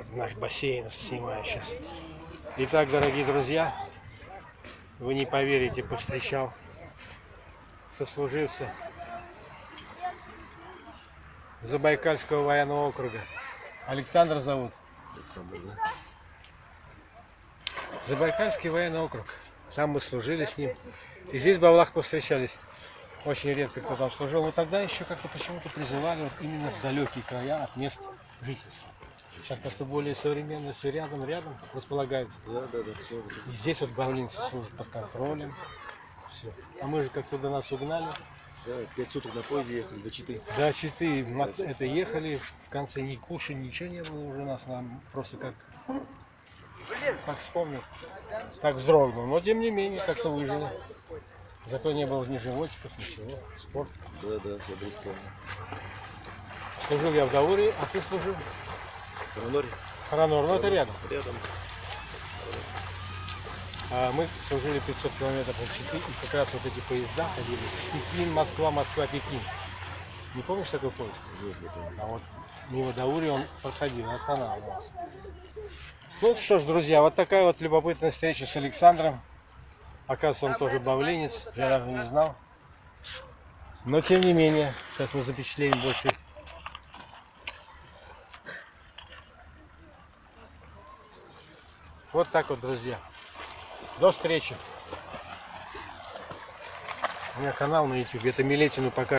Это наш бассейн снимаю сейчас. Итак, дорогие друзья, вы не поверите, повстречал сослуживца Забайкальского военного округа. Александр зовут. Александр, да? Забайкальский военный округ. Там мы служили с ним. И здесь в Бавлах повстречались. Очень редко кто там служил. Но тогда еще как-то почему-то призывали вот именно в далекие края от мест жительства. Сейчас как-то более современно, все рядом, рядом располагается. Да, да, да, все. И здесь вот бавлинцы служат под контролем. Все. А мы же как туда нас угнали. Да, пять суток на поезде ехали до Читы. Да, читы мо- это ехали, в конце ни куши, ничего не было уже у нас, нам просто как, как вспомнил, так вздрогнул. Но тем не менее, как-то выжили. Зато не было ни животиков, ничего, спорт. Да, да, все близко. Служил я в Дауре, а ты служил В Харанор, ну это рядом. Рядом. А мы служили 500 километров от Читы, и как раз вот эти поезда ходили. Пекин, Москва, Москва, Пекин. Не помнишь такой поезд? Нет, не помню. А вот мимо Даури он проходил, останавливался. Ну что ж, друзья, вот такая вот любопытная встреча с Александром. Оказывается, он тоже бавленец, я даже не знал. Но тем не менее, сейчас мы запечатлеем больше. Вот так вот, друзья. До встречи. У меня канал на YouTube. Это Милетину пока.